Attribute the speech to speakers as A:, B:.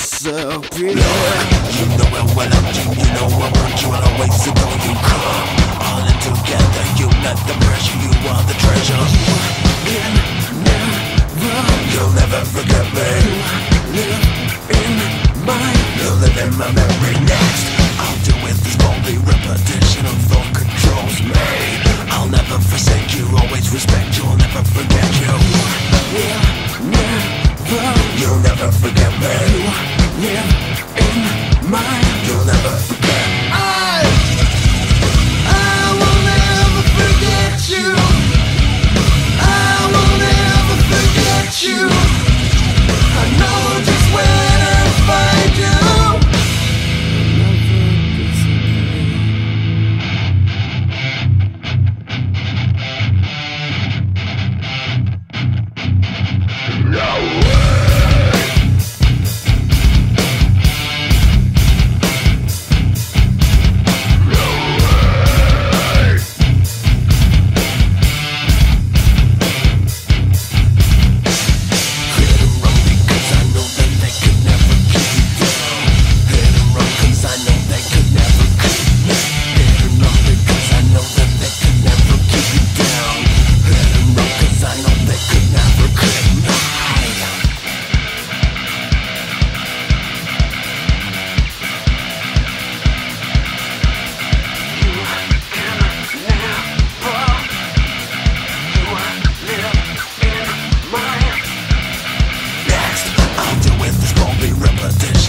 A: disappear. Look, you know it when I'm deep, you know I burn you out always so don't you come all in together. You not the pressure, you are the treasure. You'll never You'll never forget me. You live in my You'll live in my memory next. I'll do it this only repetition of thought controls me. I'll never forsake you, always respect you, I'll never forget you. Yeah, yeah. You'll never forget me live in my You'll never forget. but then